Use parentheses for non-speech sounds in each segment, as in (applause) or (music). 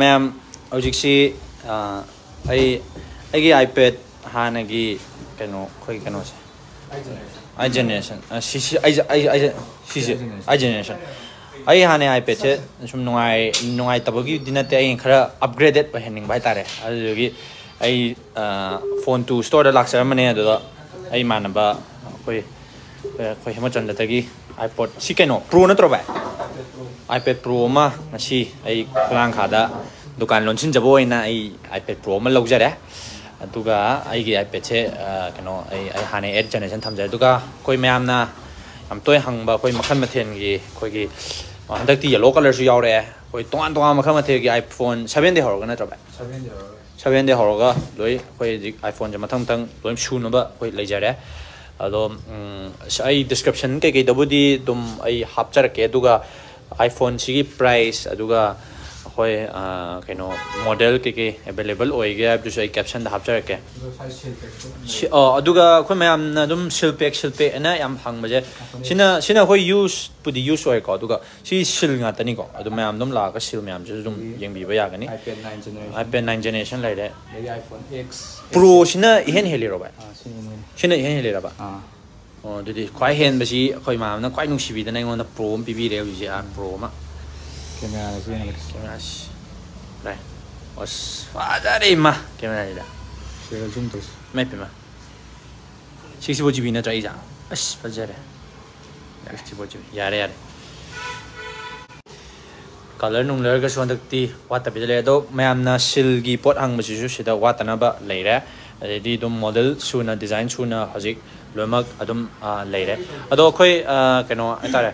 ꯃꯌꯥꯝ ꯍꯧꯖꯤꯛꯁꯤ ꯑꯩ ꯑꯩꯒꯤ ꯑꯥꯏꯄꯦꯗ ꯍꯥꯟꯅꯒꯤ ꯀꯩꯅꯣ ꯑꯩꯈꯣꯏ ꯀꯩꯅꯣꯁꯦ ꯑꯥꯏ ꯖꯦꯅꯦꯔꯦꯁꯟ ꯁꯤꯁꯤ ꯁꯤꯁꯦ ꯑꯥꯏ ꯖꯦꯅꯦꯔꯦꯁꯟ ꯑꯩ ꯍꯥꯟꯅ ꯑꯥꯏꯄꯦꯗꯁꯦ ꯁꯨꯝ ꯅꯨꯡꯉꯥꯏ ꯅꯨꯡꯉꯥꯏꯇꯕꯒꯤꯗꯤ ꯅꯠꯇꯦ ꯑꯩꯅ ꯈꯔ ꯑꯞꯒ꯭ꯔꯦꯗꯦꯠ ꯑꯣꯏꯍꯟꯅꯤꯡꯕ ꯍꯥꯏꯇꯥꯔꯦ ꯑꯗꯨꯗꯨꯒꯤ ꯑꯩ ꯐꯣꯟ ꯇꯨ ꯁ꯭ꯇꯣꯔꯗ ꯂꯥꯛꯆꯔꯝꯕꯅꯦ ꯑꯗꯨꯗ ꯑꯩ ꯏꯃꯥꯟꯅꯕ ꯑꯩꯈꯣꯏ ꯑꯩꯈꯣꯏ ꯍꯦꯃꯆꯟꯗꯗꯒꯤ ꯑꯥꯏꯄꯣꯠ ꯁꯤ ꯀꯩꯅꯣ ꯄ꯭ꯔꯣ ꯅꯠꯇ꯭ꯔꯣ ꯚꯥꯏ iPad Pro. mà ngasi ai lang khá đã dukan lon xin jabo ina ai iPad Pro mà lâu giờ đấy duga ai cái iPad che cái nó ai ai hane ad generation tham gia duga coi mấy am na am tôi hằng bà coi mặc khăn mặt thiên gì coi cái hằng đặc tí yellow color suy yao đấy coi toan toan mặc khăn mặt thiên cái iPhone 7 đấy hổ cái này cho bạn 7 đấy hổ 7 đấy hổ cái đối coi iPhone cho mà thăng thăng đối shoe nó bả coi lấy giờ đấy ado ai description cái cái đó budi tụm ai hấp chở cái duga ꯑꯥꯏꯐꯣꯟꯁꯤꯒꯤ price ꯑꯗꯨꯒ ꯑꯩꯈꯣꯏ ꯀꯩꯅꯣ model ꯀꯩꯀꯩ available ꯑꯣꯏꯒꯦ ꯍꯥꯏꯕꯗꯨꯁꯨ ꯑꯩ ꯀꯦꯞꯁꯟꯗ ꯍꯥꯞꯆꯔꯛꯀꯦ ꯑꯗꯨꯒ ꯑꯩꯈꯣꯏ ꯃꯌꯥꯝꯅ ꯑꯗꯨꯝ ꯁꯤꯜꯄꯦꯛ ꯁꯤꯜꯄꯦꯛ ꯑꯅ ꯌꯥꯝ ꯍꯪꯕꯁꯦ ꯁꯤꯅ ꯁꯤꯅ ꯑꯩꯈꯣꯏ ꯌꯨꯁꯄꯨꯗꯤ ꯌꯨꯁ ꯑꯣꯏꯀꯣ ꯑꯗꯨꯒ ꯁꯤ ꯁꯤꯜ ꯉꯥꯛꯇꯅꯤꯀꯣ ꯑꯗꯨ ꯃꯌꯥꯝ ꯑꯗꯨꯝ ꯂꯥꯛꯑꯒ ꯁꯤꯜ ꯃꯌꯥꯝꯁꯤꯁꯨ ꯑꯗꯨꯝ ꯌꯦꯡꯕꯤꯕ ꯌꯥꯒꯅꯤ ꯑꯥꯏꯄꯦꯗ ꯅꯥꯏꯟ ꯖꯦꯅꯦꯔꯦꯁꯟ ꯂꯩꯔꯦ ꯄ꯭ꯔꯣꯁꯤꯅ ꯏꯍꯦꯟ ꯍꯦꯜꯂꯤꯔꯣ ꯚꯥꯏ ꯁꯤꯅ ꯏꯍꯦꯟ ꯍꯦꯜꯂꯤꯔꯕ ꯑꯣ ꯑꯗꯨꯗꯤ ꯈ꯭ꯋꯥꯏ ꯍꯦꯟꯕꯁꯤ ꯑꯩꯈꯣꯏ ꯃꯌꯥꯝꯅ ꯈ꯭ꯋꯥꯏ ꯅꯨꯡꯁꯤꯕꯤꯗꯅ ꯑꯩꯉꯣꯟꯗ ꯄ꯭ꯔꯣ ꯑꯃ ꯄꯤꯕꯤꯔꯦ ꯍꯧꯖꯤꯛꯁꯦ ꯄ꯭ꯔꯣ ꯑꯃ ꯀꯦꯃꯦꯔꯥꯁꯤ ꯀꯦꯃꯦꯔꯥꯁꯤ ꯚꯥꯏ ꯑꯁ ꯐꯖꯔꯦ ꯏꯃꯥ ꯀꯦꯃꯦꯔꯥꯁꯤꯗ ꯁꯤꯗ ꯖꯨꯝ ꯇꯧꯁꯤ ꯃꯥꯏ ꯄꯤꯃ ꯁꯤꯛꯁꯇꯤ ꯐꯣꯔ ꯖꯤ ꯕꯤ ꯅꯠꯇ꯭ꯔꯥ ꯑꯩꯁꯦ ꯑꯁ ꯐꯖꯔꯦ ꯁꯤꯛꯁꯇꯤ ꯐꯣꯔ ꯖꯤ ꯕꯤ ꯌꯥꯔꯦ ꯌꯥꯔꯦ ꯀꯂꯔ ꯅꯨꯡꯂꯔꯒꯁꯨ ꯍꯟꯗꯛꯇꯤ ꯋꯥꯠꯇꯕꯤꯗ ꯂꯩ ꯑꯗꯣ ꯃꯌꯥꯝꯅ ꯁꯤꯜꯒꯤ ꯄꯣꯠ ꯍꯪꯕꯁꯤꯁꯨ ꯁꯤꯗ ꯋꯥꯠꯇꯅꯕ ꯂꯩꯔꯦ ꯑꯗꯩꯗꯤ ꯑꯗꯨꯝ ꯃꯣꯗꯦꯜ ꯁꯨꯅ ꯗꯤꯖꯥꯏꯟ ꯁꯨꯅ ꯍꯧꯖꯤꯛ ꯂꯣꯏꯅꯃꯛ ꯑꯗꯨꯝ ꯂꯩꯔꯦ ꯑꯗꯣ ꯑꯩꯈꯣꯏ ꯀꯩꯅꯣ ꯍꯥꯏꯇꯥꯔꯦ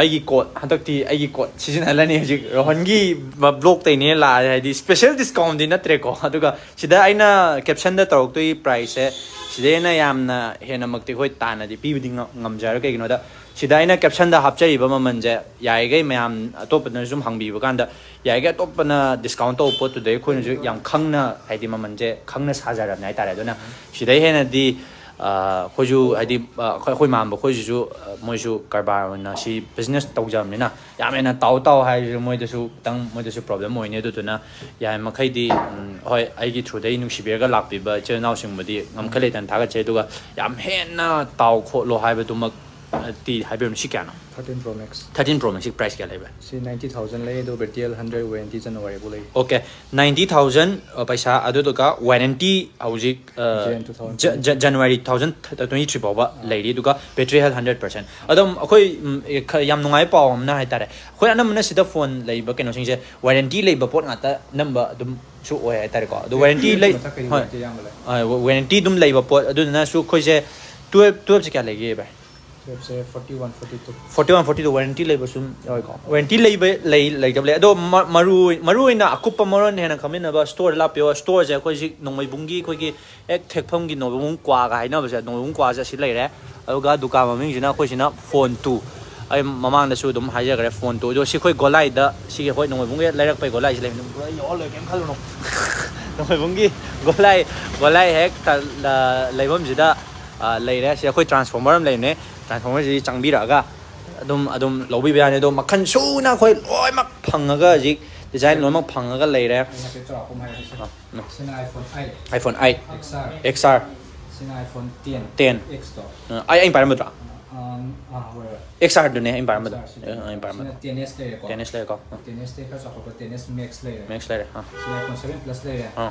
ꯑꯩꯒꯤ ꯀꯣꯠ ꯍꯟꯗꯛꯇꯤ ꯑꯩꯒꯤ ꯀꯣꯠ ꯁꯤꯖꯤꯟꯅꯍꯜꯂꯅꯤ ꯍꯧꯖꯤꯛ ꯔꯣꯍꯟꯒꯤ ꯕ꯭ꯂꯣꯛꯇꯩꯅꯦ ꯂꯥꯛꯑꯦ ꯍꯥꯏꯗꯤ ꯁ꯭ꯄꯦꯁꯦꯜ ꯗꯤꯁꯀꯥꯎꯟꯗꯤ ꯅꯠꯇ꯭ꯔꯦꯀꯣ ꯑꯗꯨꯒ ꯁꯤꯗ ꯑꯩꯅ ꯀꯦꯞꯁꯟꯗ ꯇꯧꯔꯛꯇꯣꯏ ꯄ꯭ꯔꯥꯏꯁꯁꯦ ꯁꯤꯗꯩꯅ ꯌꯥꯝꯅ ꯍꯦꯟꯅꯃꯛꯇꯤ ꯑꯩꯈꯣꯏ ꯇꯥꯟꯅꯗꯤ ꯄꯤꯕꯗꯤ ꯉꯝꯖꯔ ꯀꯩꯒꯤꯅꯣꯗ ꯁꯤꯗ ꯑꯩꯅ ꯀꯦꯞꯁꯟꯗ ꯍꯥꯞꯆꯔꯤꯕ ꯃꯃꯜꯁꯦ ꯌꯥꯔꯤꯈꯩ ꯃꯌꯥꯝ ꯑꯇꯣꯞꯄꯗꯅ ꯁꯨꯝ ꯍꯪꯕꯤꯕ ꯀꯥꯟꯗ ꯌꯥꯔꯤꯈꯩ ꯑꯇꯣꯞꯄꯅ ꯗꯤꯁꯀꯥꯎꯟ ꯇꯧꯕ ꯄꯣꯠꯇꯨꯗꯩ ꯑꯩꯈꯣꯏꯅꯁꯨ ꯌꯥꯝ ꯈꯪꯅ ꯍꯥꯏꯗꯤ ꯃꯃꯜꯁꯦ ꯈꯪꯅ ꯁꯥꯖꯔꯕꯅꯦ ꯍꯥꯏꯇꯥꯔꯦ ꯑꯗꯨꯅ ꯁꯤꯗꯩ ꯍꯦꯟꯅꯗꯤ အာခွေကျူအဲ့ဒီခွေခွေမှာမခွေကျူမွေကျူကာဘာနာရှိ business တောက်ကြမင်းနာရမင်းနာတောက်တောက်ဟဲ့မွေတဆူတန်းမွေတဆူ problem မွေနေတူတနာရမခိုက်ဒီဟိုအိုက်ဂီ through day နုရှိဘဲကလာပြဘဲကျေနောက်ရှင်မဒီငမ်ခလေတန်တာကချေတူကရမင်းနာတောက်ခိုလိုဟဲ့ဘတူမက ti hai bem shi kana 13 pro max. 13 pro max price kya leba si 90000 le do betial 100 warranty jan variable le okay 90000 uh, paisa adu do ka warranty hauji uh, january 2023 boba leiri do ka battery health 100% adom akhoi yam nungai pa amna hai tare khoi anam na sida phone leba keno sing je warranty leba pot ngata number adum su oi hai tare ko. Do warranty (laughs) le warranty dum leba pot adu na su khoi je 12 12 kya legi bai forty two warranty ꯂꯩꯕ ꯁꯨꯝ ꯌꯥꯎꯏꯀꯣ warranty ꯂꯩꯕ ꯂꯩ ꯂꯩꯇꯕ ꯂꯩ ꯑꯗꯣ ꯃꯔꯨ ꯃꯔꯨꯑꯣꯏꯅ ꯑꯀꯨꯞꯄ ꯃꯔꯣꯟ ꯍꯦꯟꯅ ꯈꯪꯃꯤꯟꯅꯕ ꯁ꯭ꯇꯣꯔꯗ ꯂꯥꯛꯄꯤꯌꯣ ꯁ꯭ꯇꯣꯔꯁꯦ ꯑꯩꯈꯣꯏꯁꯤ ꯅꯣꯡꯃꯩꯕꯨꯡꯒꯤ ꯑꯩꯈꯣꯏꯒꯤ ꯍꯦꯛ ꯊꯦꯛꯐꯝꯒꯤ ꯅꯣꯡꯃꯩꯕꯨꯡ ꯀ꯭ꯋꯥꯒ ꯍꯥꯏꯅꯕꯁꯦ ꯅꯣꯡꯃꯩꯕꯨꯡ ꯀ꯭ꯋꯥꯁꯦ ꯑꯁꯤ ꯂꯩꯔꯦ ꯑꯗꯨꯒ ꯗꯨꯀꯥꯟ ꯃꯃꯤꯡꯁꯤꯅ ꯑꯩꯈꯣꯏꯁꯤꯅ ꯐꯣꯟ ꯇꯨ ꯑꯩ ꯃꯃꯥꯡꯗꯁꯨ ꯑꯗꯨꯝ ꯍꯥꯏꯖꯈ꯭ꯔꯦ ꯐꯣꯟ ꯇꯨ ꯑꯗꯣ ꯁꯤ ꯑꯩꯈꯣꯏ ꯒꯣꯂꯥꯏꯗ ꯁꯤꯒꯤ ꯑꯩꯈꯣꯏ ꯅꯣꯡꯃꯩꯕꯨꯡꯒꯤ ꯂꯩꯔꯛꯄꯩ ꯒꯣꯂꯥꯏꯁꯤ ꯂꯩꯕꯅꯤ ꯄꯨꯔꯥ ꯌꯧꯍꯜꯂꯣꯏ ꯀꯩꯝ ꯈꯜꯂꯨꯅꯨ ꯅꯣꯡꯃꯩꯕꯨꯡꯒꯤ ꯒꯣꯂꯥꯏ ꯒꯣꯂꯥꯏ ꯍꯦꯛ ꯂꯩꯐꯝꯁꯤꯗ ꯂꯩꯔꯦ ꯁꯤ ꯑꯩꯈꯣꯏ ꯇ꯭ꯔꯥꯟꯁꯐꯣꯔꯃꯔ ꯑꯃ ꯂꯩꯕꯅꯦ ꯇ꯭ꯔꯥꯟꯁꯐꯣꯔꯃꯔꯁꯤ ꯆꯪꯕꯤꯔꯛꯑꯒ ꯑꯗꯨꯝ ꯑꯗꯨꯝ ꯂꯧꯕꯤꯕ ꯌꯥꯅꯤ ꯑꯗꯣ ꯃꯈꯜ ꯁꯨꯅ ꯑꯩꯈꯣꯏ ꯂꯣꯏꯅꯃꯛ ꯐꯪꯉꯒ ꯍꯧꯖꯤꯛ ꯗꯤꯖꯥꯏꯟ ꯂꯣꯏꯅꯃꯛ ꯐꯪꯉꯒ ꯂꯩꯔꯦ ꯁꯤꯅ iPhone eight iPhone eight X R X R ꯁꯤꯅ ꯑꯥꯏꯐꯣꯟ ꯇꯦꯟ ꯇꯦꯟ ꯑꯦꯛꯁꯇꯣ ꯑꯩ ꯑꯩꯅ ꯄꯥꯏꯔꯝꯕꯗ꯭ꯔꯥ ꯑꯥ ꯍꯣꯏ ꯍꯣꯏ ꯑꯦꯛꯁ ꯑꯥꯔꯗꯨꯅꯦ ꯑꯩꯅ ꯄꯥꯏꯔꯝꯕꯗꯣ ꯑꯩꯅ ꯄꯥꯏꯔꯝꯕꯗꯣ ꯁꯤꯅ ꯇꯦꯟ ꯑꯦꯁ ꯂꯩꯔꯦꯀꯣ ꯇꯦꯟ ꯑꯦꯁ ꯂꯩꯔꯦꯀꯣ ꯇꯦꯟ ꯑꯦꯁꯇꯩ ꯈꯔ ꯆꯥꯎꯈꯠꯄ ꯇꯦꯟ ꯑꯦꯁ ꯃꯦꯛꯁ ꯂꯩꯔꯦ ꯃꯦꯛꯁ ꯂꯩꯔꯦ ꯑꯥ ꯁꯤꯅ ꯑꯥꯏꯐꯣꯟ ꯁꯚꯦꯟ ꯄ꯭ꯂꯁ ꯂꯩꯔꯦ ꯑꯥ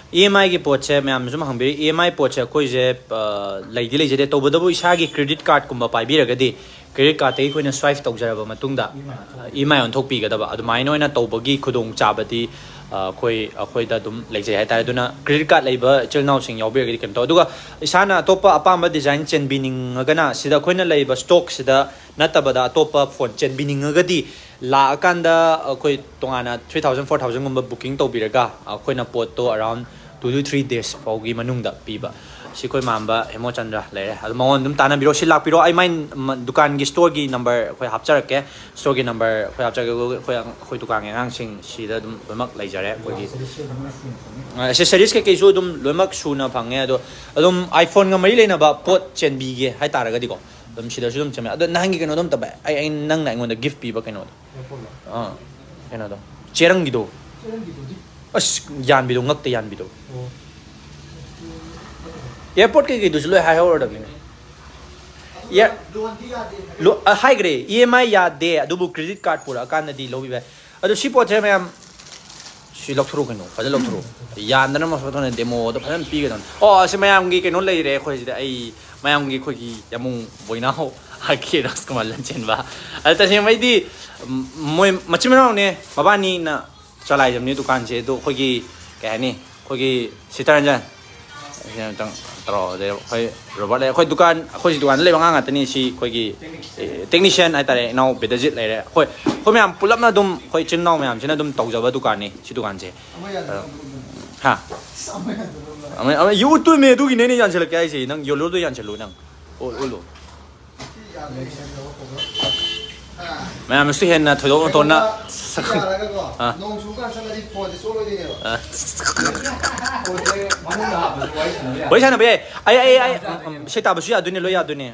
ꯏꯑꯦꯝꯑꯥꯏꯒꯤ ꯄꯣꯠꯁꯦ ꯃꯌꯥꯝꯅꯁꯨ ꯍꯪꯕꯤꯔꯤ ꯏꯑꯦꯝꯑꯥꯏ ꯄꯣꯠꯁꯦ ꯑꯩꯈꯣꯏꯁꯦ ꯂꯩꯗꯤ ꯂꯩꯖꯗꯦ ꯇꯧꯕꯇꯕꯨ ꯏꯁꯥꯒꯤ ꯀ꯭ꯔꯦꯗꯤꯠ ꯀꯥꯔꯗꯀꯨꯝꯕ ꯄꯥꯏꯕꯤꯔꯒꯗꯤ ꯀ꯭ꯔꯦꯗꯤꯠ ꯀꯥꯔꯗꯇꯒꯤ ꯑꯩꯈꯣꯏꯅ ꯁ꯭ꯋꯥꯏꯞ ꯇꯧꯖꯔꯕ ꯃꯇꯨꯡꯗ ꯏꯑꯦꯝꯑꯥꯏ ꯑꯣꯟꯊꯣꯛꯄꯤꯒꯗꯕ ꯑꯗꯨꯃꯥꯏꯅ ꯑꯣꯏꯅ ꯇꯧꯕꯒꯤ ꯈꯨꯗꯣꯡꯆꯥꯕꯗꯤ ꯑꯩꯈꯣꯏ ꯑꯩꯈꯣꯏꯗ ꯑꯗꯨꯝ ꯂꯩꯖꯩ ꯍꯥꯏꯇꯥꯔꯦ ꯑꯗꯨꯅ ꯀ꯭ꯔꯦꯗꯤꯠ ꯀꯥꯔꯗ ꯂꯩꯕ ꯏꯆꯤꯜ ꯏꯅꯥꯎꯁꯤꯡ ꯌꯥꯎꯕꯤꯔꯒꯗꯤ ꯀꯩꯝ ꯇꯧ ꯑꯗꯨꯒ ꯏꯁꯥꯅ ꯑꯇꯣꯞꯄ ꯑꯄꯥꯝꯕ ꯗꯤꯖꯥꯏꯟ ꯆꯦꯟꯕꯤꯅꯤꯡꯉꯒꯅ ꯁꯤꯗ ꯑꯩꯈꯣꯏꯅ ꯂꯩꯕ ꯁ꯭ꯇꯣꯛꯁꯤꯗ ꯅꯠꯇꯕꯗ ꯑꯇꯣꯞꯄ ꯐꯣꯟ ꯆꯦꯟꯕꯤꯅꯤꯡꯉꯒꯗꯤ ꯂꯥꯛꯑꯀꯥꯟꯗ ꯑꯩꯈꯣꯏ ꯇꯣꯉꯥꯟꯅ ꯊ꯭ꯔꯤ ꯊꯥꯎꯖꯟ ꯐꯣꯔ ꯊꯥꯎꯖꯟꯒꯨꯝꯕ ꯕꯨꯀꯤꯡ ꯇꯧꯕꯤꯔꯒ ꯑꯩꯈꯣꯏꯅ ꯄꯣꯠꯇꯣ around to two three days ꯐꯥꯎꯒꯤ ꯃꯅꯨꯡꯗ ꯄꯤꯕ ꯁꯤ ꯑꯩꯈꯣꯏ ꯃꯥꯟꯕ ꯍꯦꯃꯣꯆꯟꯗ꯭ꯔ ꯂꯩꯔꯦ ꯑꯗꯨ ꯃꯉꯣꯟ ꯑꯗꯨꯝ ꯇꯥꯟꯅꯕꯤꯔꯣ ꯁꯤ ꯂꯥꯛꯄꯤꯔꯣ ꯑꯩ ꯃꯥꯏ ꯗꯨꯀꯥꯟꯒꯤ ꯁ꯭ꯇꯣꯔꯒꯤ ꯅꯝꯕꯔ ꯑꯩꯈꯣꯏ ꯍꯥꯞꯆꯔꯛꯀꯦ ꯁ꯭ꯇꯣꯔꯒꯤ ꯅꯝꯕꯔ ꯑꯩꯈꯣꯏ ꯍꯥꯞꯆꯔꯛꯀꯦ ꯑꯩꯈꯣꯏ ꯑꯩꯈꯣꯏ ꯗꯨꯀꯥꯟꯒꯤ ꯑꯉꯥꯡꯁꯤꯡ ꯁꯤꯗ ꯑꯗꯨꯝ ꯂꯣꯏꯅꯃꯛ ꯂꯩꯖꯔꯦ ꯑꯩꯈꯣꯏꯒꯤ ꯑꯦꯁꯦꯁꯔꯤꯁ ꯀꯩꯀꯩꯁꯨ ꯑꯗꯨꯝ ꯂꯣꯏꯅꯃꯛ ꯁꯨꯅ ꯐꯪꯉꯦ ꯑꯗꯣ ꯑꯗꯨꯝ ꯑꯥꯏꯐꯣꯟꯒ ꯃꯔꯤ ꯂꯩꯅꯕ ꯄꯣꯠ ꯆꯦꯟꯕꯤꯒꯦ ꯍꯥꯏꯇꯥꯔꯒꯗꯤꯀꯣ ꯑꯗꯨꯝ ꯁꯤꯗꯁꯨ ꯑꯗꯨꯝ ꯆꯦꯟꯕꯤ ꯑꯗꯣ ꯅꯍꯥꯟꯒꯤ ꯀꯩꯅꯣꯗꯣ ꯑꯝꯇ ꯚꯥꯏ ꯑꯩ ꯑꯩ ꯅꯪꯅ ꯑꯩꯉꯣꯟꯗ ꯒꯤꯐ ꯄꯤꯕ ꯀꯩꯅꯣꯗꯣ ꯑꯥ ꯀꯩꯅꯣꯗꯣ ꯆꯦꯔꯪꯒꯤꯗꯣ ꯑꯁ ꯌꯥꯟꯕꯤꯗꯣ ꯉꯛꯇ ꯌꯥꯟꯕꯤꯗꯣ एयरपोर्ट के दुस लो हाय हौरदबने या लो हाइग्रे ईएमआई यादे अदुबु क्रेडिट कार्ड पुरा कानदी लोबिबे अदु सी पोथे मैम सी लौथरो कनो फज लौथरो यानदना मसोथने डेमो दो फजन पीगदन ओ से मैम गी कनो लेरे खोइ सिदा आई मैम गी खोइ यामु बोइना हो हाके रस कमल लंचेनबा अद तसे मैदी मोय मचिमनाव ने मबानी ना ꯆꯂꯥꯏꯖꯕꯅꯤ ꯗꯨꯀꯥꯟꯁꯦ ꯑꯗꯣ ꯑꯩꯈꯣꯏꯒꯤ ꯀꯩ ꯍꯥꯏꯅꯤ ꯑꯩꯈꯣꯏꯒꯤ ꯁꯤꯇꯔꯟꯖꯟ ꯑꯁꯤꯅ ꯑꯝꯇꯪ ꯇꯧꯔꯛꯑꯣ ꯑꯗꯩ ꯑꯩꯈꯣꯏ ꯔꯣꯕꯔꯠ ꯂꯩ ꯑꯩꯈꯣꯏ ꯗꯨꯀꯥꯟ ꯑꯩꯈꯣꯏꯁꯤ ꯗꯨꯀꯥꯟꯗ ꯂꯩꯕ ꯑꯉꯥꯡ ꯉꯥꯛꯇꯅꯤ ꯁꯤ ꯑꯩꯈꯣꯏꯒꯤ ꯇꯦꯛꯅꯤꯁꯤꯌꯥꯟ ꯍꯥꯏꯇꯥꯔꯦ ꯏꯅꯥꯎ ꯕꯦꯗꯖꯤꯠ ꯂꯩꯔꯦ ꯑꯩꯈꯣꯏ ꯑꯩꯈꯣꯏ ꯃꯌꯥꯝ ꯄꯨꯜꯂꯞꯅ ꯑꯗꯨꯝ ꯑꯩꯈꯣꯏ ꯏꯆꯤꯟ ꯏꯅꯥꯎ ꯃꯌꯥꯝꯁꯤꯅ ꯑꯗꯨꯝ ꯇꯧꯖꯕ ꯗꯨꯀꯥꯟꯅꯤ ꯁꯤ ꯗꯨꯀꯥꯟꯁꯦ ꯍꯥ ꯑꯃ ꯑꯃ ꯌꯨ ꯇꯨꯃꯦ ꯑꯗꯨꯒꯤꯅꯦ ꯑꯩꯅ ꯌꯥꯟꯁꯤꯜꯂꯛꯀꯦ ꯍꯥꯏꯁꯦ ꯅꯪ ꯌꯣꯂꯣꯗꯣ ꯌꯥꯟꯁꯤꯜꯂꯨ ꯅꯪ ꯑꯣꯜꯂꯨ ꯃꯌꯥꯝꯅꯁꯨ ꯍꯦꯟꯅ ꯊꯣꯏꯗꯣꯛ ꯍꯦꯟꯗꯣꯛꯅ ꯅꯣꯡ ꯆꯨꯀꯥꯟ ꯆꯠꯂꯗꯤ ꯐꯣꯟꯁꯦ ꯆꯣꯠꯂꯣꯏꯗꯣꯏꯅꯦꯕ ꯋꯥꯔꯤ ꯁꯥꯟꯅꯕ ꯌꯥꯏ ꯑꯩ ꯑꯩ ꯑꯩ ꯏꯁꯩ ꯇꯥꯕꯁꯨ ꯌꯥꯗꯣꯏꯅꯦ ꯂꯣꯏ ꯌꯥꯗꯣꯏꯅꯦ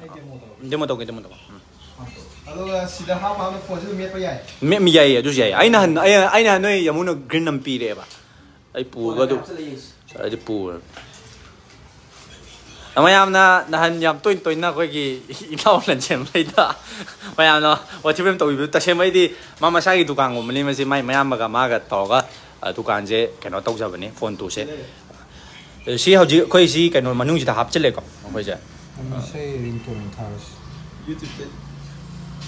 ꯗꯦꯃꯣ ꯇꯧꯒꯦ ꯗꯦꯃꯣ ꯇꯧꯒꯦ ꯑꯗꯨꯒ ꯁꯤꯗ ꯍꯥꯞ ꯍꯥꯞꯅ ꯐꯣꯟꯁꯦ ꯑꯗꯨꯝ ꯃꯦꯠꯄ ꯌꯥꯏ ꯃꯦꯝ ꯌꯥꯏꯌꯦ ꯑꯗꯨꯁꯨ ꯌꯥꯏ ꯑꯩꯅ ꯍꯟ ꯑꯩꯅ ꯑꯩꯅ ꯅꯣꯏ ꯌꯥꯃꯨꯅ ꯒ꯭ꯔꯤꯟ ꯑꯃ ꯄꯤꯔꯦꯕ ꯑꯩ ꯄꯨꯔꯒ ꯑꯗꯨꯝ ꯑꯩꯗꯤ ꯄꯨꯔ ꯃꯌꯥꯝꯅ ꯅꯍꯥꯟ ꯌꯥꯝ ꯇꯣꯏꯅ ꯇꯣꯏꯅ ꯑꯩꯈꯣꯏꯒꯤ ꯏꯅꯥꯎ ꯂꯟꯁꯦꯝꯕꯩꯗ ꯃꯌꯥꯝꯅ ꯋꯥꯊꯤꯕꯝ ꯇꯧꯕꯤꯕ ꯇꯁꯦꯡꯕꯩꯗꯤ ꯃꯥ ꯃꯁꯥꯒꯤ ꯗꯨꯀꯥꯟꯒꯨꯝꯕꯅꯤ ꯃꯁꯤ ꯃꯥꯏ ꯃꯌꯥꯝꯕꯒ ꯃꯥꯒ ꯇꯧꯔꯒ ꯗꯨꯀꯥꯟꯁꯦ ꯀꯩꯅꯣ ꯇꯧꯖꯕꯅꯤ ꯐꯣꯟ ꯇꯨꯁꯦ ꯁꯤ ꯍꯧꯖꯤꯛ ꯑꯩꯈꯣꯏ ꯁꯤ ꯀꯩꯅꯣ ꯃꯅꯨꯡꯁꯤꯗ ꯍꯥꯞꯆꯤꯜꯂꯦꯀꯣ ꯑꯩꯈꯣꯏꯁꯦ ꯏꯁꯩ ꯔꯤꯡꯇꯣꯟ ꯊꯥꯔꯁꯤ ꯌꯨꯇ꯭ꯌꯨꯕꯇ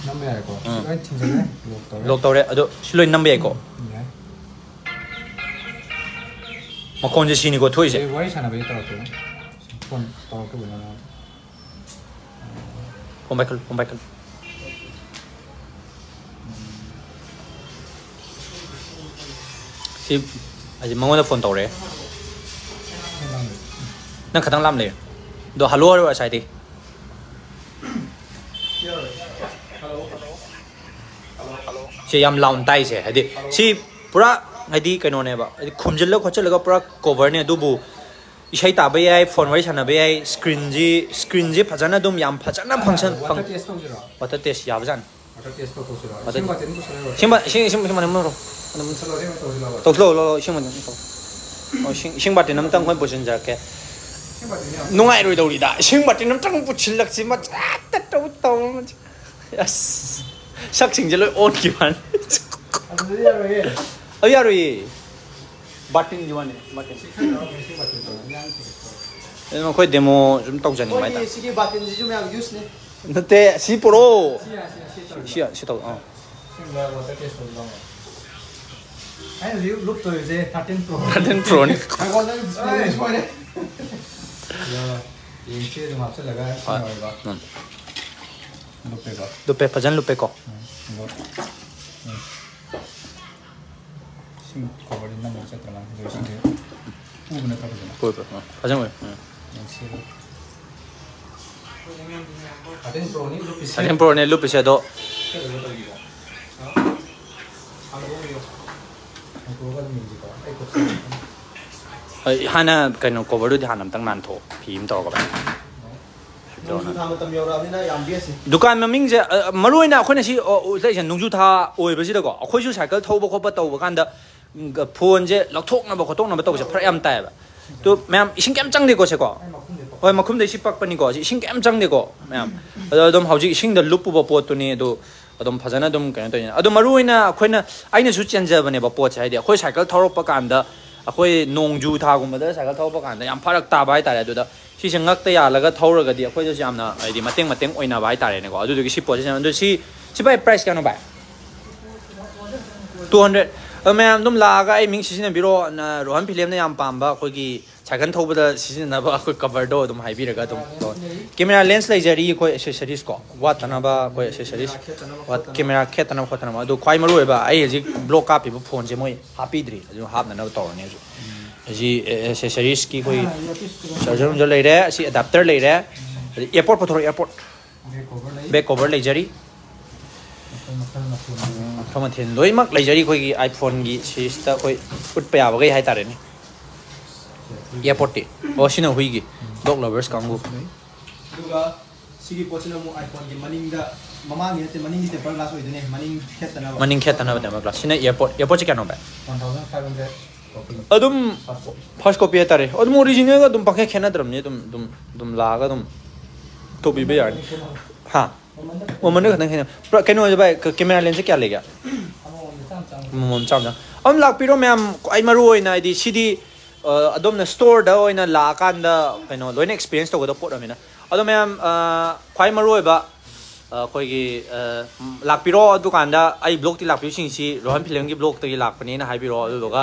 ꯅꯝꯕ ꯌꯥꯏꯀꯣ ꯁꯤ ꯂꯣꯏ ꯊꯤꯡꯖꯤꯜꯂꯦ ꯂꯣꯛ ꯇꯧꯔꯦ ꯂꯣꯛ ꯇꯧꯔꯦ ꯑꯗꯣ ꯁꯤ ꯂꯣꯏ ꯅꯝꯕ ꯌꯥꯏꯀꯣ ꯌꯥꯏ ꯃꯈꯣꯟꯁꯦ ꯁꯤꯅꯤꯀꯣ ꯊꯣꯛꯏꯁꯦ ꯁꯤ ꯋꯥꯔꯤ ꯁꯥꯟꯅꯕꯒꯤ One power to banana. Come back, come back. Si, aja mau ada phone tau deh. Nang kadang lam deh. Do halo ada saya deh. Si yang lam tay sih, hadi. Si pura hadi kenonya ba. Hadi khumjil lo khocil lo pura cover nih, do bu. इशाई ताबे आई phone वाली छाना बे आई screen जी screen जी फजना तुम याम फजना function water test तो जरा वाटर टेस्ट याब जान वाटर टेस्ट तो कुछ रहा वाटर शिम बात शिम शिम शिम मने मरो तो लो लो शिम मने तो शिम शिम बात नम तंग कोई बुझन जा के नुंगाई रोई दौड़ी दा शिम बात नम तंग बुझन लग सी मच ता तो तो मच यस शक सिंह जलो ऑन की मान अरे यार ये button jiwane button. Eno khoi demo jum tok jani mai ta sigi button ji jum yang use ne nate si poro si si to ah. I look to is 13 pro. 13 pro ne I got that ये चीज हम आपसे लगा है लुपेगा लुपे भजन लुपेको 신고가버린 남자 있었더만 열심히 부분에 따르잖아 보여줘 어. 가자고요 응. 아덴 프로니 루피세도 하나 그냥 거버도 하나 딱 난토 비임도 거봐 दुकान ममिंगसे मरोइना अखोइना सि लैसे नोंजु था ओइबसिदको अखोइसु cycle थौबो खोबा तौबा कान्दा ꯐꯣꯟꯁꯦ ꯂꯧꯊꯣꯛꯅꯕ ꯈꯣꯠꯇꯣꯛꯅꯕ ꯇꯧꯕꯁꯦ ꯐꯔꯛ ꯌꯥꯝ ꯇꯥꯏꯌꯦꯕ ꯇꯣ ꯃꯌꯥꯝ ꯏꯁꯤꯡ ꯀꯩꯝ ꯆꯪꯗꯦꯀꯣ ꯁꯦꯀꯣ ꯑꯩ ꯃꯈꯨꯝꯗꯤ ꯍꯣꯏ ꯃꯈꯨꯝꯗꯩ ꯁꯤ ꯄꯛꯄꯅꯤꯀꯣ ꯁꯤ ꯏꯁꯤꯡ ꯀꯩꯝ ꯆꯪꯗꯦꯀꯣ ꯃꯌꯥꯝ ꯑꯗꯣ ꯑꯗꯨꯝ ꯍꯧꯖꯤꯛ ꯏꯁꯤꯡꯗ ꯂꯨꯞꯄꯨꯕ ꯄꯣꯠꯇꯨꯅꯤ ꯑꯗꯨ ꯑꯗꯨꯝ ꯐꯖꯅ ꯑꯗꯨꯝ ꯀꯩꯅꯣ ꯇꯧꯏꯅꯦ ꯑꯗꯣ ꯃꯔꯨꯑꯣꯏꯅ ꯑꯩꯈꯣꯏꯅ ꯑꯩꯅꯁꯨ ꯆꯦꯟꯖꯕꯅꯦꯕ ꯄꯣꯠꯁꯦ ꯍꯥꯏꯗꯤ ꯑꯩꯈꯣꯏ ꯁꯥꯏꯀꯜ ꯊꯧꯔꯛꯄ ꯀꯥꯟꯗ ꯑꯩꯈꯣꯏ ꯅꯣꯡꯖꯨ ꯊꯥꯒꯨꯝꯕꯗ ꯁꯥꯏꯀꯜ ꯊꯧꯔꯛꯄ ꯀꯥꯟꯗ ꯌꯥꯝ ꯐꯔꯛ ꯇꯥꯕ ꯍꯥꯏꯇꯥꯔꯦ ꯑꯗꯨꯗ ꯁꯤꯁꯦ ꯉꯛꯇ ꯌꯥꯜꯂꯒ ꯊꯧꯔꯒꯗꯤ ꯑꯩꯈꯣꯏꯗꯁꯨ ꯌꯥꯝꯅ ꯍꯥꯏꯗꯤ ꯃꯇꯦꯡ ꯃꯇꯦꯡ ꯑꯣꯏꯅꯕ ꯍꯥꯏꯇꯥꯔꯦꯅꯦꯀꯣ ꯑꯗꯨꯗꯨꯒꯤ ꯁꯤ ꯄꯣꯠꯁꯦ ꯑꯗꯨ ꯁꯤ ꯁꯤ ꯚꯥꯏ ꯄ꯭ꯔꯥꯏꯁ ꯀꯌꯥꯅꯣ ꯚꯥꯏ मैम तुम लागा ए मिंग रोहन फ़िल्म ने याम पाम्बा कोई थोब कवर दो कैमरा लेंस ले जरी कोई एक्सेसरीज को वात नबा एक्सेसरीज कैमरा खेत नबा खोत नबा दो कोई मरु एबा ए जी ब्लॉक फ़ोन जे मोय हापी द्री जो हाप जी एक्सेसरीज की कोई चार्जर जो ले रहा है सी अडैप्टर ले रहा है एयरपोर्ट पर थोड़ा एयरपोर्ट बैक कवर ले ꯃꯊꯣꯡ ꯃꯊꯦꯜ ꯂꯣꯏꯅꯃꯛ ꯂꯩꯖꯔꯤ ꯑꯩꯈꯣꯏꯒꯤ ꯑꯥꯏꯐꯣꯟꯒꯤ ꯁꯤꯔꯤꯁꯇ ꯑꯩꯈꯣꯏ ꯎꯠꯄ ꯌꯥꯕꯈꯩ ꯍꯥꯏꯇꯥꯔꯦꯅꯦ ꯏꯌꯥꯔꯄꯣꯔꯠꯇꯤ ꯑꯣ ꯁꯤꯅ ꯍꯨꯏꯒꯤ ꯗꯣꯛ ꯂꯚꯔꯁ ꯀꯥꯡꯕꯨ ꯑꯗꯨꯒ ꯁꯤꯒꯤ ꯄꯣꯠꯁꯤꯅ ꯑꯃꯨꯛ ꯑꯥꯏꯐꯣꯟꯒꯤ ꯃꯅꯤꯡꯗ ꯃꯃꯥꯡꯒꯤ ꯅꯠꯇꯦ ꯃꯅꯤꯡꯒꯤ ꯇꯦꯝꯄꯔ ꯒ꯭ꯂꯥꯁ ꯑꯣꯏꯗꯣꯏꯅꯦ ꯃꯅꯤꯡ ꯈꯦꯠꯇꯅꯕ ꯃꯅꯤꯡ ꯈꯦꯠꯇꯅꯕ ꯇꯦꯝꯄꯔ ꯒ꯭ꯂꯥꯁ ꯁꯤꯅ ꯏꯌꯥꯔꯄꯣꯔꯠ ꯏꯌꯥꯔꯄꯣꯔꯠꯁꯦ ꯀꯌꯥꯅꯣ ꯚꯥꯏ ꯑꯗꯨꯝ ꯐꯥꯔꯁ ꯀꯣꯄꯤ ꯍꯥꯏꯇꯥꯔꯦ ꯑꯗꯨꯝ ꯑꯣꯔꯤꯖꯤꯅꯦꯜꯒ ꯑꯗꯨꯝ ꯄꯪꯈꯦ ꯈꯦꯠꯅꯗ꯭ꯔꯕꯅꯤ ꯑꯗꯨꯝ ꯑꯗꯨꯝ ꯑꯗꯨꯝ ꯂꯥꯛꯑꯒ ꯑꯗꯨꯝ ꯇꯧꯕꯤꯕ ꯌꯥꯔꯅꯤ ꯍꯥ ꯃꯃꯟꯗ ꯈꯛꯇꯪ ꯈꯦꯠꯅ ꯀꯩꯅꯣꯁꯦ ꯚꯥꯏ ꯀꯦꯃꯦꯔꯥ ꯂꯦꯟꯁꯁꯦ ꯀꯌꯥ ꯂꯩꯒꯦ ꯑꯃꯃꯝ ꯆꯥꯝ ꯆꯥꯝ ꯃꯃꯜ ꯆꯥꯝꯃ ꯑꯗꯨꯝ ꯂꯥꯛꯄꯤꯔꯣ ꯃꯌꯥꯝ ꯈ꯭ꯋꯥꯏ ꯃꯔꯨ ꯑꯣꯏꯅ ꯍꯥꯏꯗꯤ ꯁꯤꯗꯤ ꯑꯗꯣꯝꯅ ꯁ꯭ꯇꯣꯔꯗ ꯑꯣꯏꯅ ꯂꯥꯛꯑꯀꯥꯟꯗ ꯀꯩꯅꯣ ꯂꯣꯏꯅ ꯑꯦꯛꯁꯄꯤꯔꯤꯌꯦꯟꯁ ꯇꯧꯒꯗꯕ ꯄꯣꯠ ꯑꯃꯅꯤꯅ ꯑꯗꯣ ꯃꯌꯥꯝ ꯈ꯭ꯋꯥꯏ ꯃꯔꯨ ꯑꯣꯏꯕ ꯑꯩꯈꯣꯏꯒꯤ ꯂꯥꯛꯄꯤꯔꯣ ꯑꯗꯨꯀꯥꯟꯗ ꯑꯩ ꯕ꯭ꯂꯣꯛꯇꯤ ꯂꯥꯛꯄꯤꯕꯁꯤꯡꯁꯤ ꯔꯣꯍꯟ ꯐꯤꯂꯝꯒꯤ ꯕ꯭ꯂꯣꯛꯇꯒꯤ ꯂꯥꯛꯄꯅꯦꯅ ꯍꯥꯏꯕꯤꯔꯛꯑꯣ ꯑꯗꯨꯗꯨꯒ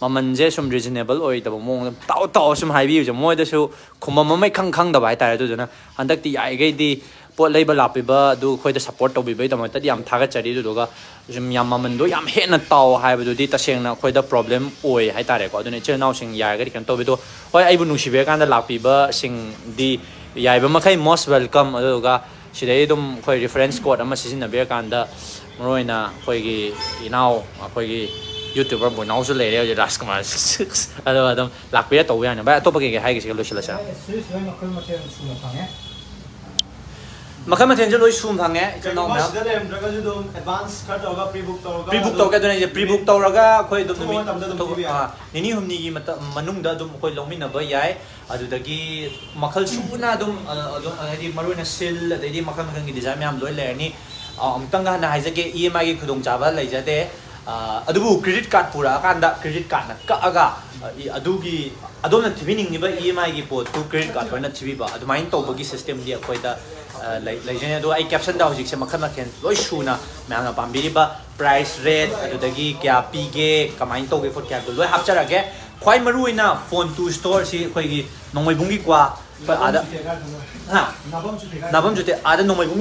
ꯃꯃꯜꯁꯦ ꯁꯨꯝ ꯔꯤꯖꯅꯦꯕꯜ ꯑꯣꯏꯗꯕ ꯃꯑꯣꯡꯗ ꯇꯥꯎ ꯇꯥꯎ ꯁꯨꯝ ꯍꯥꯏꯕꯤꯕꯁꯦ ꯃꯣꯏꯗꯁꯨ ꯈꯨꯃꯝ ꯑꯃ ꯏꯈꯪ ꯈꯪꯗꯕ ꯍꯥꯏꯇꯥꯔꯦ ꯑꯗꯨꯗꯨꯅ ꯍꯟꯗꯛꯇꯤ ꯌꯥꯔꯤꯈꯩꯗꯤ ꯄꯣꯠ ꯂꯩꯕ ꯂꯥꯛꯄꯤꯕ ꯑꯗꯨ ꯑꯩꯈꯣꯏꯗ ꯁꯞꯄꯣꯔꯠ ꯇꯧꯕꯤꯕꯒꯤꯗꯃꯛꯇꯗꯤ ꯌꯥꯝ ꯊꯥꯒꯠꯆꯔꯤ ꯑꯗꯨꯗꯨꯒ ꯁꯨꯝ ꯌꯥꯝ ꯃꯃꯟꯗꯣ ꯌꯥꯝ ꯍꯦꯟꯅ ꯇꯥꯎ ꯍꯥꯏꯕꯗꯨꯗꯤ ꯇꯁꯦꯡꯅ ꯑꯩꯈꯣꯏꯗ ꯄ꯭ꯔꯣꯕ꯭ꯂꯦꯝ ꯑꯣꯏ ꯍꯥꯏꯇꯥꯔꯦꯀꯣ ꯑꯗꯨꯅ ꯏꯆꯤꯜ ꯏꯅꯥꯎꯁꯤꯡ ꯌꯥꯔꯒꯗꯤ ꯀꯩꯅꯣ ꯇꯧꯕꯤꯗꯣ ꯍꯣꯏ ꯑꯩꯕꯨ ꯅꯨꯡꯁꯤꯕꯤꯔꯀꯥꯟꯗ ꯂꯥꯛꯄꯤꯕꯁꯤꯡꯗꯤ ꯌꯥꯏꯕ ꯃꯈꯩ ꯃꯣꯁ ꯋꯦꯜꯀꯝ ꯑꯗꯨꯗꯨꯒ ꯁꯤꯗꯩ ꯑꯗꯨꯝ ꯑꯩꯈꯣꯏ ꯔꯤꯐꯔꯦꯟꯁ ꯀꯣꯠ ꯑꯃ ꯁꯤꯖꯤꯟꯅꯕꯤꯔꯀꯥꯟꯗ ꯃꯔꯨꯑꯣꯏꯅ ꯑꯩꯈꯣꯏꯒꯤ ꯏꯅꯥꯎ ꯑꯩꯈꯣꯏꯒꯤ ꯌꯨꯇ꯭ꯌꯨꯕꯔ ꯕꯣꯏꯅꯥꯎꯁꯨ ꯂꯩꯔꯦ ꯍꯧꯖꯤꯛ ꯔꯥꯖꯀꯨꯃꯥꯔ ꯑꯗꯨꯒ ꯑꯗꯨꯝ ꯂꯥꯛꯄꯤꯔ ꯇꯧꯕ ꯌꯥꯅꯤ ꯚꯥꯏ ꯑꯇꯣꯞꯄ ꯀꯩꯀꯩ ꯍꯥꯏꯒꯦꯁꯤꯒ ꯂꯣꯏꯁꯤꯜꯂꯁꯤꯔ ꯁꯤꯔꯤꯁ ꯂꯣꯏ ꯃꯈꯜ ꯃꯊꯦꯜ ꯁꯨꯅ ꯐꯪꯉꯦ ꯃꯈꯜ ꯃꯊꯦꯜꯁꯦ ꯂꯣꯏ ꯁꯨꯝ ꯐꯪꯉꯦ ꯏꯆꯤꯜ ꯏꯅꯥꯎ ꯀꯩꯒꯨꯝꯕ ꯃꯌꯥꯝ ꯁꯤꯗ ꯂꯩꯔꯝꯗ꯭ꯔꯒꯁꯨ ꯑꯗꯨꯝ ꯑꯦꯗꯚꯥꯟꯁ ꯈꯔ ꯇꯧꯔꯒ ꯄ꯭ꯔꯤ ꯕꯨꯛ ꯇꯧꯔꯒ ꯄ꯭ꯔꯤ ꯕꯨꯛ ꯇꯧꯒꯦ ꯑꯗꯨꯅ ꯄ꯭ꯔꯤ ꯕꯨꯛ ꯇꯧꯔꯒ ꯑꯩꯈꯣꯏ ꯑꯗꯨꯝ ꯑꯊꯨꯕ ꯃꯇꯝꯗ ꯑꯗꯨꯝ ꯄꯤꯕ ꯌꯥꯏ. ꯑꯥ, ꯅꯤꯅꯤ ꯍꯨꯝꯅꯤꯒꯤ ꯃꯇꯝ ꯃꯅꯨꯡꯗ ꯑꯗꯨꯝ ꯑꯩꯈꯣ ꯂꯧꯃꯤꯟꯅꯕ ꯌꯥꯏ ꯑꯗꯨꯗꯒꯤ ꯃꯈꯜ ꯁꯨꯅ ꯑꯗꯨꯝ ꯑ, ꯑꯗꯨꯝ ꯍꯥꯏꯗꯤ ꯃꯔꯨꯑꯣꯏꯅ ꯁꯤꯜ ꯑꯗꯩꯗꯤ ꯃꯈꯜ ꯃꯈꯜꯒꯤ ꯗꯤꯖꯥꯏꯟ ꯃꯌꯥꯝ ꯂꯣꯏ ꯂꯩꯔꯅꯤ ꯑ, ꯑꯃꯨꯛꯇꯪꯒ ꯍꯟꯅ ꯍꯥꯏꯖꯒꯦ ꯏ ꯑꯦꯝ ꯑꯥꯏꯒꯤ ꯈꯨꯗꯣꯡꯆꯥꯕ ꯂꯩꯖꯗꯦ अदुबु क्रेडिट कार्ड पुरा कांदा क्रेडिट कार्ड न कअगा अदोन थिबिनिंग निबा ईएमआई गी पोत टू क्रेडिट कार्ड वना थिबिबा अदुमाइन तोबगी सिस्टम दि अखोइदा लेजेन अदु से मखन मखेन लोय शुना मैम ना पाम्बिरिबा प्राइस रेट अदुदगी क्या पीगे कमाइन तोगे फॉर क्या लोय हापचरगे ख्वाइ मरु इन फ़ोन टू स्टोर सि अखोइगी की क्वा पर आदा हाँ नाबम जुते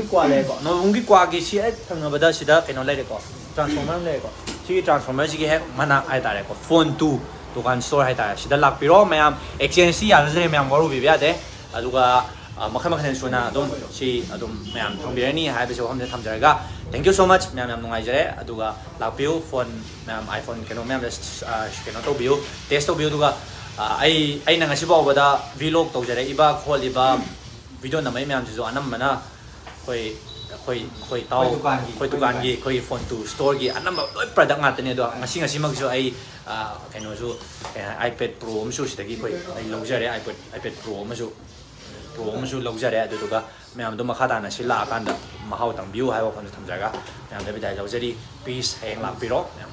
क्वा लेको नोंगोइबुंगी क्वा गी सि ए ट्रांसफॉर्मर लेको ꯁꯤꯒꯤ ꯇ꯭ꯔꯥꯟꯁꯐꯣꯔꯃꯔꯁꯤꯒꯤ ꯍꯦꯛ ꯃꯅꯥꯛ ꯍꯥꯏꯇꯥꯔꯦꯀꯣ ꯐꯣꯟ ꯇꯨ ꯗꯨꯀꯥꯟ ꯁ꯭ꯇꯣꯔ ꯍꯥꯏꯇꯥꯔꯦ ꯁꯤꯗ ꯂꯥꯛꯄꯤꯔꯣ ꯃꯌꯥꯝ ꯑꯦꯛꯆꯦꯟꯖꯇꯤ ꯌꯥꯅꯖꯔꯦ ꯃꯌꯥꯝ ꯋꯥꯔꯧꯕꯤꯕ ꯌꯥꯗꯦ ꯑꯗꯨꯒ ꯑ, ꯃꯈꯜ ꯃꯈꯜ ꯁꯨꯅ ꯑꯗꯨꯝ ꯁꯤ ꯑꯗꯨꯝ ꯃꯌꯥꯝ ꯐꯪꯕꯤꯔꯅꯤ ꯍꯥꯏꯕꯁꯤ ꯋꯥꯐꯝꯁꯦ ꯊꯝꯖꯔꯒ ꯊꯦꯡꯛ ꯌꯨ ꯁꯣ ꯃꯆ ꯃꯌꯥꯝ ꯌꯥꯝ ꯅꯨꯡꯉꯥꯏꯖꯔꯦ ꯑꯗꯨꯒ ꯂꯥꯛꯄꯤꯌꯨ ꯐꯣꯟ ꯃꯌꯥꯝ ꯑꯥꯏꯐꯣꯟ ꯀꯩꯅꯣ ꯃꯌꯥꯝꯗ ꯑ, ꯀꯩꯅꯣ ꯇꯧꯕꯤꯌꯨ ꯇꯦꯁ ꯇꯧꯕꯤꯌꯨ ꯑꯗꯨꯒ ꯑ, ꯑꯩ ꯑꯩꯅ ꯉꯁꯤ ꯐꯥꯎꯕꯗ ꯚꯤꯂꯣꯛ ꯇꯧꯖꯔꯛꯏꯕ ꯈꯣꯠꯂꯤꯕ ꯚꯤꯗꯤꯑꯣ ꯅꯝꯃꯛꯏ ꯃꯌꯥꯝꯁꯤꯁꯨ ꯑꯅꯝꯕꯅ ꯑꯩꯈꯣꯏ ꯑꯩꯈꯣꯏ ꯑꯩꯈꯣꯏ ꯇꯥꯎ ꯑꯩꯈꯣꯏ ꯗꯨꯀꯥꯟꯒꯤ, ꯑꯩꯈꯣꯏ ꯗꯨꯀꯥꯟꯒꯤ ꯑꯩꯈꯣꯏꯒꯤ ꯐꯣꯟ ꯇꯨ ꯁ꯭ꯇꯣꯔꯒꯤ ꯑꯅꯝꯕ ꯂꯣꯏ ꯄ꯭ꯔꯗꯛ ꯉꯥꯛꯇꯅꯦ ꯑꯗꯣ ꯉꯁꯤ ꯉꯁꯤꯃꯛꯁꯨ ꯑꯩ ꯑ, ꯀꯩꯅꯣꯁꯨ ꯑꯥꯏꯄꯦꯗ ꯄ꯭ꯔꯣ ꯑꯃꯁꯨ ꯁꯤꯗꯒꯤ ꯑꯩꯈꯣꯏ ꯑꯩ ꯂꯧꯖꯔꯦ ꯑꯥꯏꯄꯦꯗ ꯑꯥꯏꯄꯦꯗ ꯄ꯭ꯔꯣ ꯑꯃꯁꯨ ꯄ꯭ꯔꯣ ꯑꯃꯁꯨ ꯂꯧꯖꯔꯦ ꯑꯗꯨꯗꯨꯒ ꯃꯌꯥꯝꯗꯣ ꯃꯈꯥ ꯇꯥꯅ ꯁꯤ ꯂꯥꯛꯑꯀꯥꯟꯗ ꯃꯍꯥꯎ ꯇꯪꯕꯤꯌꯨ ꯍꯥꯏꯕ ꯋꯥꯐꯝꯁꯨ ꯊꯝꯖꯔꯒ ꯃꯌꯥꯝꯗ ꯕꯤꯗꯥꯏ ꯂꯧꯖꯔꯤ ꯄꯤꯁ ꯍꯌꯦꯡ ꯂꯥꯛꯄꯤꯔꯣ ꯃꯌꯥꯝ